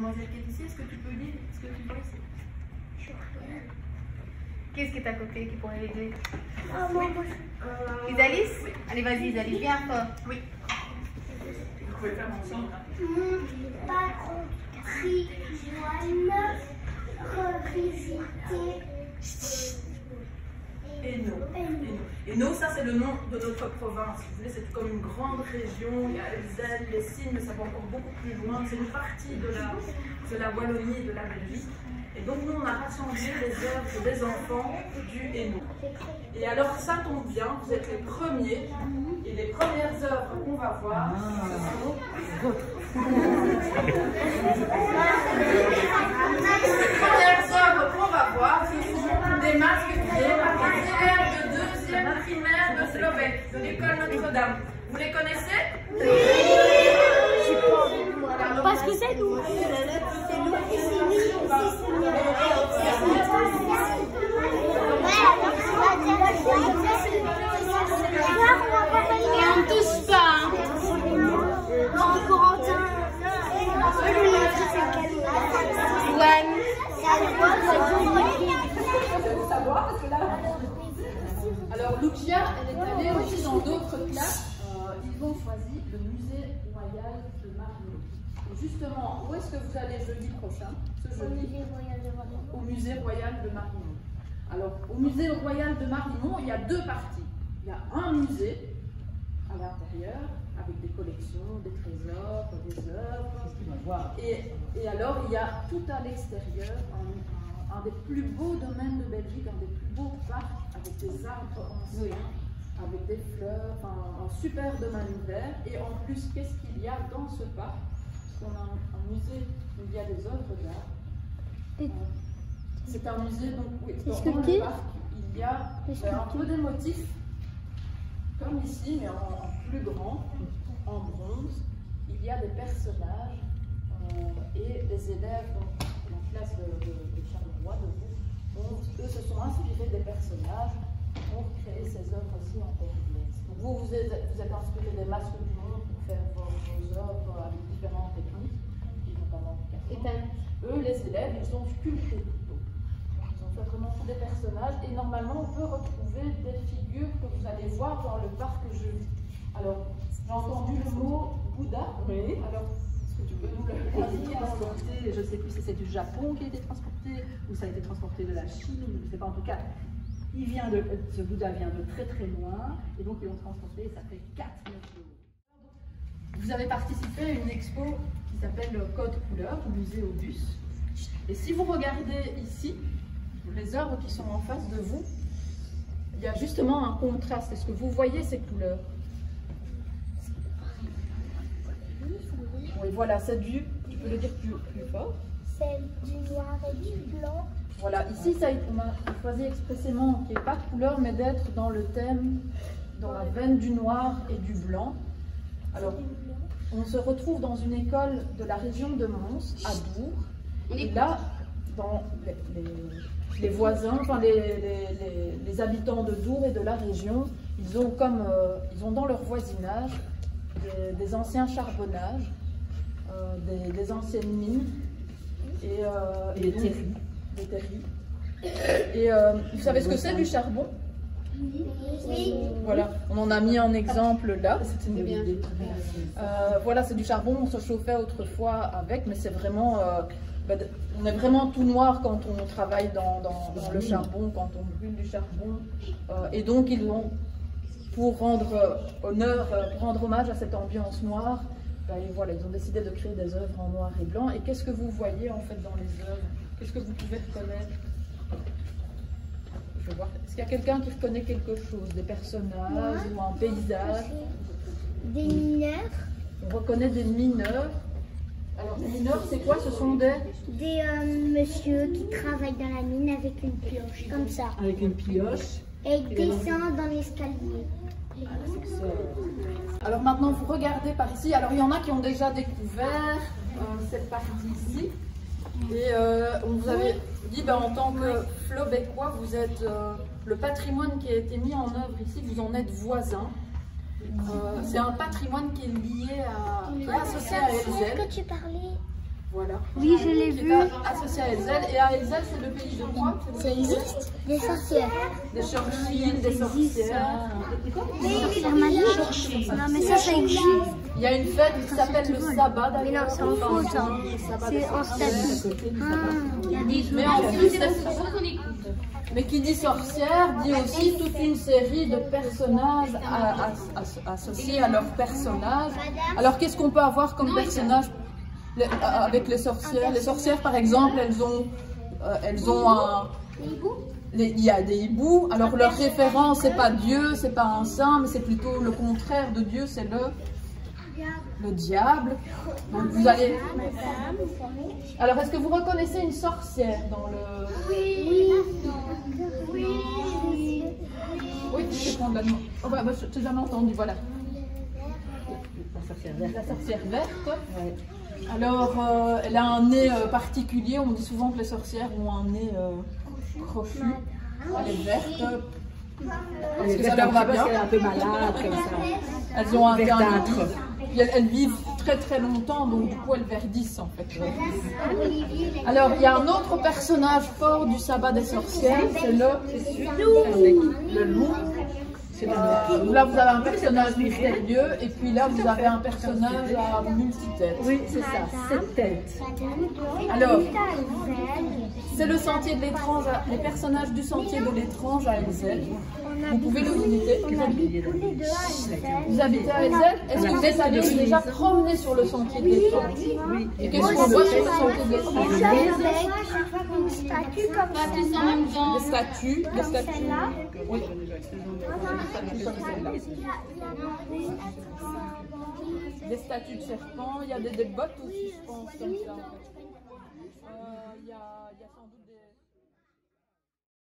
mademoiselle qui est ici, est-ce que tu peux lire ce que tu vois ici Qu'est-ce qui est à côté qui pourrait l'aider? Ah, moi, moi, Euh, Isalis Allez, vas-y, Isalis, viens fort. Oui. Vous pouvez faire ensemble. hein. mon patrimoine revisité. Hainaut. Hainaut, ça c'est le nom de notre province. Vous voulez, c'est comme une grande région. Il y a les ailes, les signes, mais ça va encore beaucoup plus loin. C'est une partie de la, de la Wallonie et de la Belgique. Et donc nous, on a rassemblé les œuvres des enfants du Hainaut. Et alors ça tombe bien, vous êtes les premiers. Et les premières œuvres qu'on va voir, ce sont Les premières œuvres qu'on va voir, ce sont des masques créés par de Slovèque, de l'école Notre-Dame. Vous les connaissez Parce que c'est nous. Et on touche pas. Hein. Corentin. Alors Lucia, elle est allée aussi dans d'autres classes. Euh, ils ont choisi le musée royal de Marino. Et justement, où est-ce que vous allez jeudi prochain Ce jeudi au musée royal de Marino. Alors, au musée royal de Marino, il y a deux parties. Il y a un musée à l'intérieur avec des collections, des trésors, des œuvres. Et, et alors, il y a tout à l'extérieur un, un- des plus beaux domaines de Belgique, un des plus beaux parcs avec des arbres anciens, avec des fleurs, un super domaine vert. Et en plus, qu'est-ce qu'il y a dans ce parc? Parce qu'on a un, un musée où il y a des œuvres d'art. Et- C'est un musée, donc oui, dans le parc, il y a euh, un peu des motifs, comme ici, mais en, en plus grand, en bronze. Il y a des personnages euh, et les élèves donc, la classe de, de, de Charleroi, de vous, ont- eux se sont inspirés des personnages pour créer ces œuvres aussi en. Donc vous, vous êtes, vous êtes inspiré des masques du monde pour faire vos, vos œuvres avec différentes techniques, notamment Et eux, les élèves, ils ont sculpté plutôt. Ils ont fait vraiment des personnages et normalement on peut retrouver des figures que vous allez voir dans le parc jeudi. Alors, j'ai entendu le mot Bouddha. Oui. Alors, je ne sais plus si c'est du Japon qui a été transporté ou ça a été transporté de la Chine, je ne sais pas en tout cas. Il vient de, ce Bouddha vient de très très loin et donc ils l'ont transporté et ça fait 4 mètres de haut. Vous avez participé à une expo qui s'appelle le Code Couleur au musée au bus. Et si vous regardez ici, les œuvres qui sont en face de vous, il y a justement un contraste. Est-ce que vous voyez ces couleurs? Oui, voilà, c'est du, tu peux le dire plus, plus fort. C'est du noir et du blanc. Voilà, ici, ça, on a choisi expressément qu'il n'y ait pas de couleur, mais d'être dans le thème, dans la veine du noir et du blanc. Alors, on se retrouve dans une école de la région de Mons, à Dour. Et là, dans les, les- les voisins, enfin les, les- les- les habitants de Dour et de la région, ils ont comme euh, ils ont dans leur voisinage des, des anciens charbonnages, euh, des, des anciennes mines et, euh, Et des terrils. Et euh, vous savez ce que c'est du charbon? Oui. Voilà, on en a mis un exemple là. C'est une bien. bonne idée. Euh, voilà, c'est du charbon, on se chauffait autrefois avec, mais c'est vraiment. euh, bah, on est vraiment tout noir quand on travaille dans, dans- dans le charbon, quand on brûle du charbon. Euh, et donc, ils ont, pour rendre honneur, pour rendre hommage à cette ambiance noire, bah, et voilà, ils ont décidé de créer des œuvres en noir et blanc. Et qu'est-ce que vous voyez en fait dans les œuvres? Qu'est-ce que vous pouvez reconnaître? Je vais voir. Est-ce qu'il y a quelqu'un qui reconnaît quelque chose? Des personnages ou un paysage? Des mineurs. On reconnaît des mineurs. Alors, les mineurs, c'est quoi? Ce sont des. Des euh, monsieur qui travaillent dans la mine avec une pioche, comme ça. Avec une pioche. Et ils descendent dans l'escalier. Alors, maintenant, vous regardez par ici. Alors, il y en a qui ont déjà découvert euh, cette partie ici. Et euh, on vous avait dit, ben, en tant que Flobécois, vous êtes euh, le patrimoine qui a été mis en œuvre ici, vous en êtes voisin. C'est un patrimoine qui est lié à. qui est associé à C'est Elzel. que tu parlais Voilà. Oui, je l'ai vu. est associé à Elzel. Et à Elzel, c'est le pays de quoi Ça existe Des sorcières. Des sorcières, des sorcières. Sorcières magiques Non, mais ça, ça existe. Il y a une fête qui s'appelle le sabbat Mais non, c'est en faux, ça. Sabbat C'est des en statut. Ah, Mais en plus, c'est- mais qui dit sorcière dit aussi toute une série de personnages à- à- à- associés à leur personnage. Alors qu'est-ce qu'on peut avoir comme personnage euh, avec les sorcières Les sorcières, par exemple, elles ont, euh, un. Il y a des hiboux. Alors leur référence, c'est pas Dieu, c'est pas un saint, mais c'est plutôt le contraire de Dieu, c'est le le diable. Donc vous allez. Alors est-ce que vous reconnaissez une sorcière dans le Oui. Oui, je vais prendre la. Oh, bah, bah, je t'ai jamais entendu, voilà. La sorcière verte. La sorcière verte. Alors, euh, elle a un nez euh, particulier. On dit souvent que les sorcières ont un nez euh, crochu. Elle est verte. Parce que ça leur va bien. Elle est un peu malade comme ça. Elles ont un Verdâtre. elles, elles vivent très très longtemps, donc du coup elles verdissent en fait. Alors, il y a un autre personnage fort du sabbat des sorcières, c'est le, le loup. Là, vous avez un personnage mystérieux, et puis là, vous avez un personnage à multitête. Oui, c'est ça. Cette tête. Alors, c'est le sentier de l'étrange, à- les personnages du sentier de l'étrange à Elzel. Vous pouvez le visiter. Vous habitez à Elzel Est-ce que vous êtes allé déjà promener sur le sentier de l'étrange Oui. Et qu'est-ce qu'on voit sur le sentier de l'étrange Une statue comme ça. Des statues, des statues. Oui. Des statues de serpents, il y a des, des bottes aussi, je pense, comme ça.